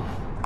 Oof.